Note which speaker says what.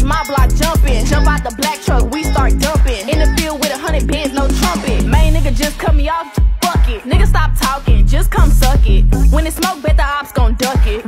Speaker 1: It's my block jumping. Jump out the black truck, we start dumping. In the field with a hundred bands, no trumpet. Main nigga just cut me off, fuck it. Nigga stop talking, just come suck it. When it smoke, bet the ops gon' duck it.